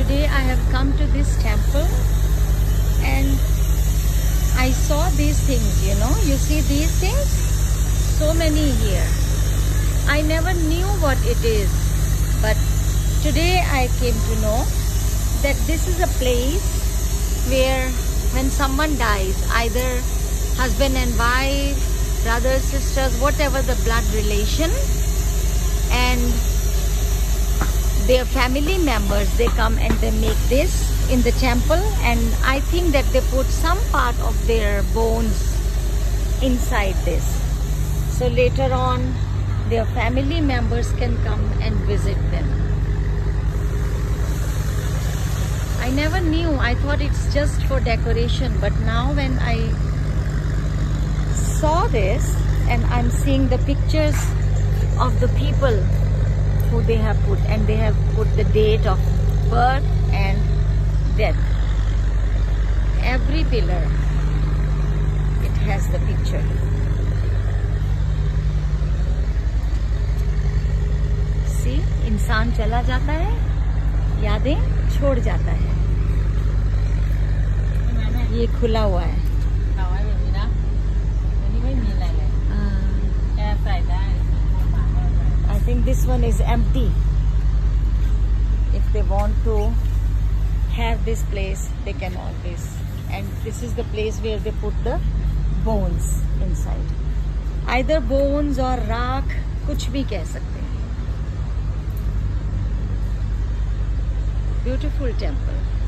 today I have come to this temple and I saw these things, you know. You see these things? So many here. I never knew what it is, but today I came to know that this is a place where when someone dies, either husband and wife, brothers, sisters, whatever the blood relation, and their family members they come and they make this in the temple and I think that they put some part of their bones inside this. So later on their family members can come and visit them. I never knew. I thought it's just for decoration but now when I saw this and I'm seeing the pictures of the people who they have put and they have put the date of birth and death every pillar it has the picture see इंसान चला जाता है यादें छोड़ जाता है ये खुला हुआ है think this one is empty. If they want to have this place, they can always. And this is the place where they put the bones inside. Either bones or rock, कुछ भी कह सकते हैं. Beautiful temple.